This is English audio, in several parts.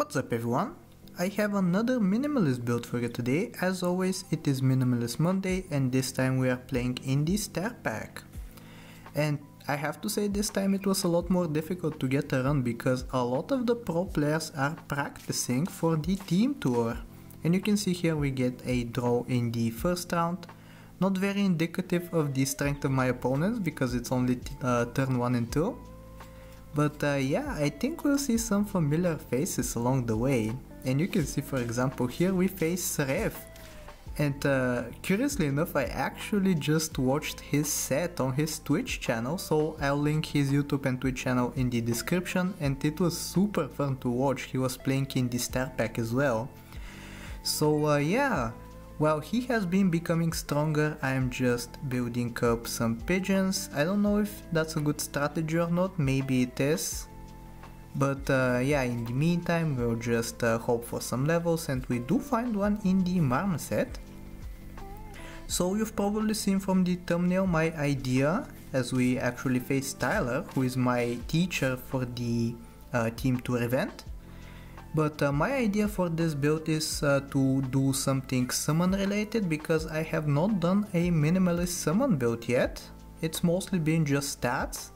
What's up everyone? I have another minimalist build for you today. As always, it is Minimalist Monday and this time we are playing in the Star Pack. And I have to say this time it was a lot more difficult to get a run because a lot of the pro players are practicing for the team tour. And you can see here we get a draw in the first round. Not very indicative of the strength of my opponents because it's only uh, turn 1 and 2. But uh, yeah, I think we'll see some familiar faces along the way. And you can see for example here we face Rev. And uh, curiously enough I actually just watched his set on his Twitch channel so I'll link his YouTube and Twitch channel in the description and it was super fun to watch, he was playing in the star pack as well. So uh, yeah, while he has been becoming stronger, I am just building up some pigeons. I don't know if that's a good strategy or not, maybe it is. But uh, yeah, in the meantime, we'll just uh, hope for some levels and we do find one in the marmoset. So you've probably seen from the thumbnail my idea as we actually face Tyler, who is my teacher for the uh, Team Tour event. But uh, my idea for this build is uh, to do something summon related because I have not done a minimalist summon build yet. It's mostly been just stats.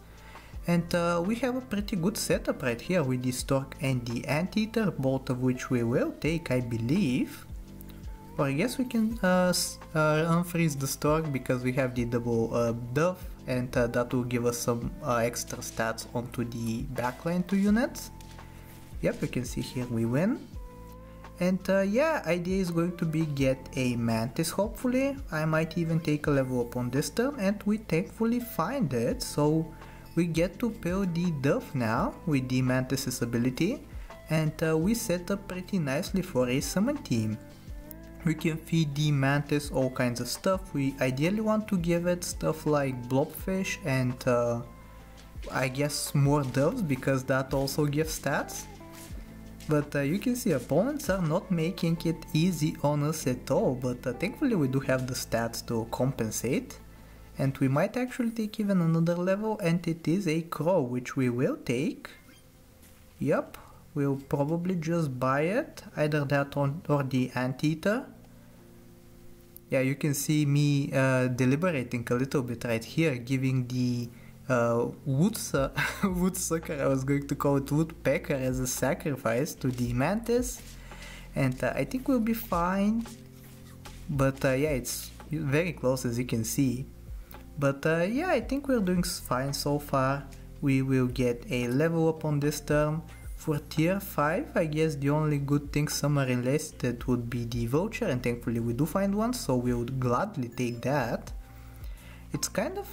And uh, we have a pretty good setup right here with the Stork and the Anteater, both of which we will take I believe. Or I guess we can uh, uh, unfreeze the Stork because we have the double uh, Dove and that will give us some extra stats onto the backline 2 units. Yep, you can see here we win. And uh, yeah, idea is going to be get a mantis hopefully. I might even take a level up on this turn and we thankfully find it. So we get to build the dove now with the mantis's ability and uh, we set up pretty nicely for a summon team. We can feed the mantis all kinds of stuff. We ideally want to give it stuff like blobfish and uh, I guess more doves because that also gives stats. But uh, you can see opponents are not making it easy on us at all, but uh, thankfully we do have the stats to compensate. And we might actually take even another level and it is a crow, which we will take. Yup, we'll probably just buy it, either that or, or the anteater. Yeah, you can see me uh, deliberating a little bit right here, giving the uh, woodsu I was going to call it woodpecker as a sacrifice to the mantis. And uh, I think we'll be fine. But uh, yeah it's very close as you can see. But uh, yeah I think we're doing fine so far. We will get a level up on this turn for tier 5 I guess the only good thing summer enlisted would be the vulture and thankfully we do find one so we would gladly take that. It's kind of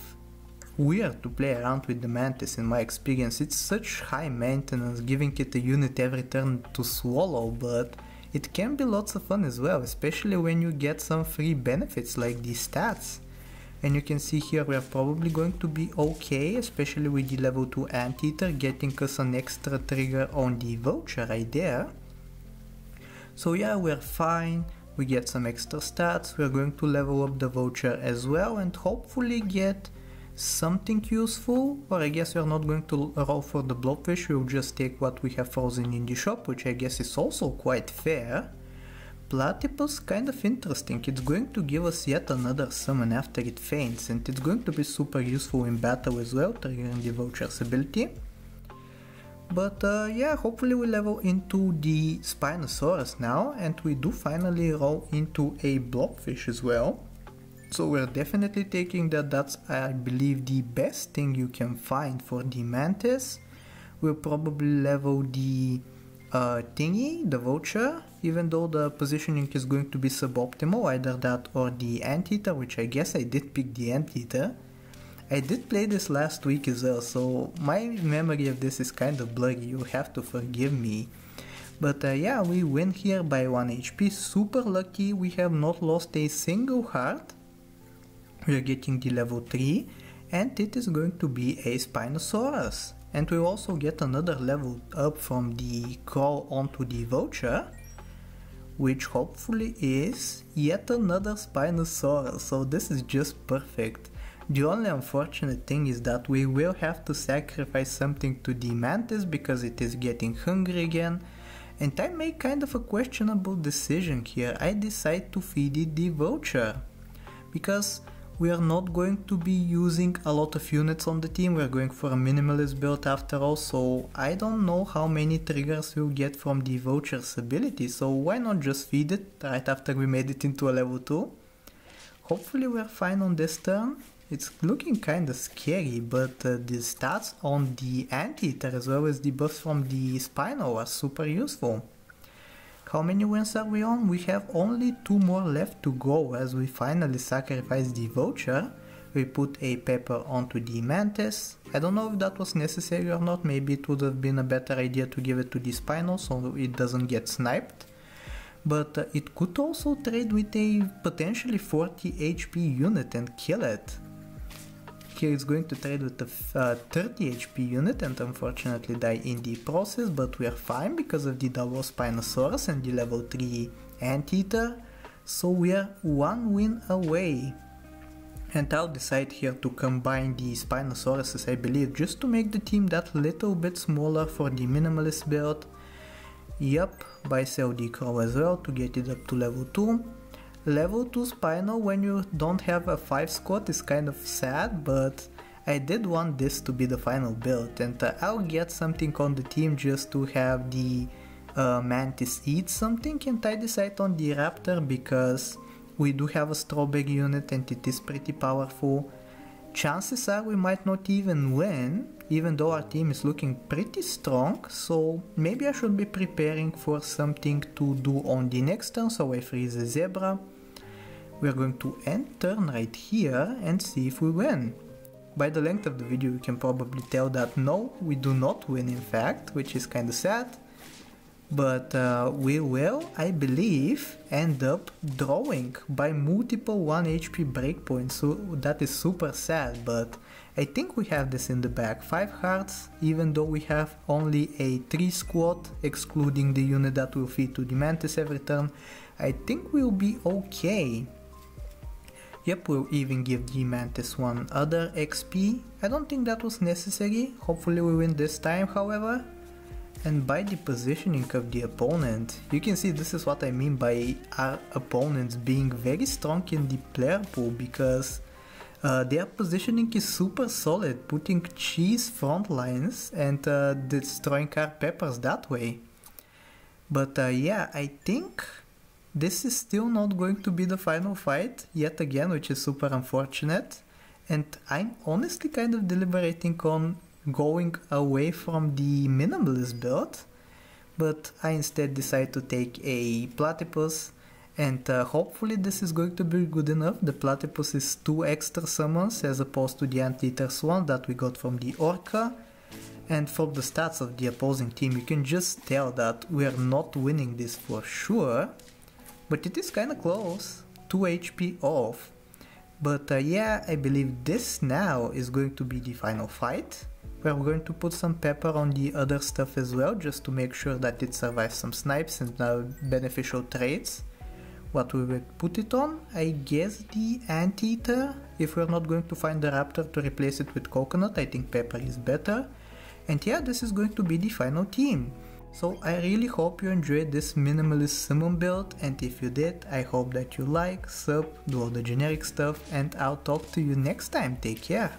weird to play around with the Mantis in my experience. It's such high maintenance giving it a unit every turn to swallow, but it can be lots of fun as well, especially when you get some free benefits like these stats. And you can see here we are probably going to be okay, especially with the level 2 Anteater getting us an extra trigger on the vulture right there. So yeah, we're fine, we get some extra stats, we're going to level up the vulture as well and hopefully get something useful, or I guess we're not going to roll for the blobfish, we'll just take what we have frozen in the shop, which I guess is also quite fair. Platypus kind of interesting, it's going to give us yet another summon after it faints, and it's going to be super useful in battle as well, triggering the Vulture's ability. But uh, yeah, hopefully we level into the Spinosaurus now, and we do finally roll into a blobfish as well. So we're definitely taking that that's I believe the best thing you can find for the mantis. We'll probably level the uh, thingy, the vulture, even though the positioning is going to be suboptimal, either that or the anteater, which I guess I did pick the anteater. I did play this last week as well, so my memory of this is kind of blurry, you have to forgive me. But uh, yeah, we win here by 1 HP, super lucky, we have not lost a single heart we are getting the level 3 and it is going to be a Spinosaurus. And we also get another level up from the crow onto the vulture, which hopefully is yet another Spinosaurus, so this is just perfect. The only unfortunate thing is that we will have to sacrifice something to the Mantis because it is getting hungry again, And I make kind of a questionable decision here. I decide to feed it the vulture. Because we are not going to be using a lot of units on the team, we're going for a minimalist build after all, so I don't know how many triggers we'll get from the vulture's ability, so why not just feed it right after we made it into a level 2? Hopefully we're fine on this turn. It's looking kinda scary, but uh, the stats on the Anteater as well as the buffs from the Spino are super useful. How many wins are we on? We have only two more left to go as we finally sacrifice the Vulture. We put a Pepper onto the Mantis. I don't know if that was necessary or not, maybe it would have been a better idea to give it to the Spino so it doesn't get sniped but uh, it could also trade with a potentially 40 HP unit and kill it. Here it's going to trade with a uh, 30 HP unit and unfortunately die in the process, but we are fine because of the double Spinosaurus and the level 3 Anteater, so we are one win away. And I'll decide here to combine the Spinosaurus, I believe just to make the team that little bit smaller for the minimalist build Yep, buy sell decro as well to get it up to level 2. Level 2 Spino when you don't have a 5 squad is kind of sad, but I did want this to be the final build and uh, I'll get something on the team just to have the uh, Mantis eat something and I decide on the Raptor because we do have a strawberry unit and it is pretty powerful. Chances are we might not even win, even though our team is looking pretty strong, so maybe I should be preparing for something to do on the next turn, so I freeze a zebra. We're going to end turn right here and see if we win. By the length of the video you can probably tell that no, we do not win in fact, which is kinda sad but uh, we will, I believe, end up drawing by multiple 1 HP breakpoints, so that is super sad, but I think we have this in the bag. 5 hearts, even though we have only a 3 squad, excluding the unit that will feed to the Mantis every turn, I think we'll be okay. Yep, we'll even give the Mantis one other XP. I don't think that was necessary, hopefully we win this time however. And by the positioning of the opponent, you can see this is what I mean by our opponents being very strong in the player pool because uh, their positioning is super solid, putting cheese front lines and uh, destroying our peppers that way. But uh, yeah, I think this is still not going to be the final fight yet again, which is super unfortunate. And I'm honestly kind of deliberating on going away from the minimalist build, but I instead decide to take a platypus and uh, hopefully this is going to be good enough. The platypus is two extra summons as opposed to the anteater's one that we got from the orca. And from the stats of the opposing team you can just tell that we are not winning this for sure. But it is kinda close, 2 HP off. But uh, yeah, I believe this now is going to be the final fight. We're going to put some pepper on the other stuff as well, just to make sure that it survives some snipes and now beneficial traits. What we will put it on? I guess the anteater. If we're not going to find the raptor to replace it with coconut, I think pepper is better. And yeah, this is going to be the final team. So I really hope you enjoyed this minimalist summon build and if you did, I hope that you like, sub, do all the generic stuff and I'll talk to you next time. Take care!